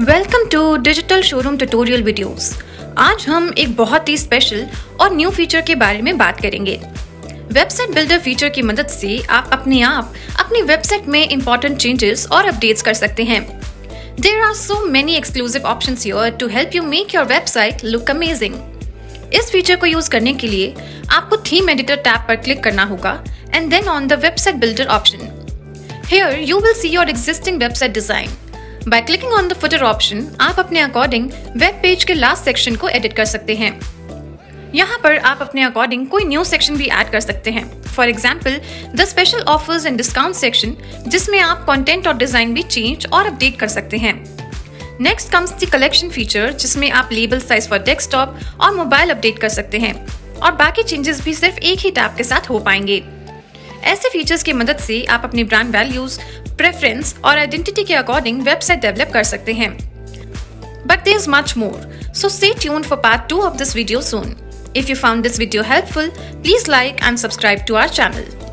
Welcome to digital showroom tutorial videos आज हम एक बहुत ही स्पेशल और न्यू फीचर के बारे में बात करेंगे। वेबसाइट बिल्डर फीचर की मदद से आप अपने आप अपनी वेबसाइट में इंपॉर्टेंट चेंजेस और अपडेट्स कर सकते हैं। There are so many exclusive option to help you make your website look amazing इस फीचर को यूज़ करने के लिए आपको थीम एडिटर टैब पर क्लिक करना होगा and then on the website builder option Here you will see your existing website design. By clicking on the footer option, आप अपने अकॉर्डिंग वेब पेज के लास्ट सेक्शन को एडिट कर सकते हैं। यहाँ पर आप अपने अकॉर्डिंग कोई न्यू सेक्शन भी ऐड कर सकते हैं। For example the special offers and discount section जिसमें आप कंटेंट और डिज़ाइन भी चेंज और अपडेट कर सकते हैं। Next comes the collection feature जिसमें आप लेबल साइज़ फॉर डेस्कटॉप और मोबाइल अपडेट कर सकते हैं। और बाकी चेंजेस भी सिर्फ़ एक ही टैब के साथ हो पाएँगे। ऐसे फीचर्स की मदद से आप अपनी ब्रांड वैल्यूज़ प्रेफरेंस और आइडेंटिटी के अकॉर्डिंग वेबसाइट डेवलप कर सकते हैं but there is much more so stay tuned for part two of this video soon If you found this video helpful, please like and subscribe to our channel.